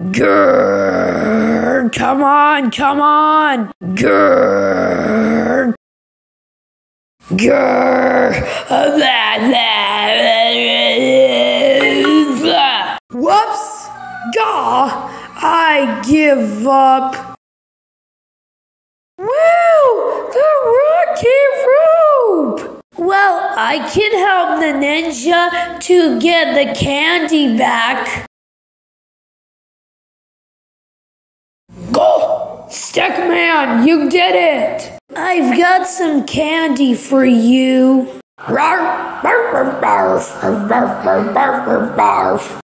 Grrr. Come on, come on. Grrr. Grrr. Whoops. Gah. I give up. Woo! The rocky rope! Well, I can help the ninja to get the candy back. Stickman, you did it! I've got some candy for you. Barf, barf, barf, barf, barf, barf, barf, barf.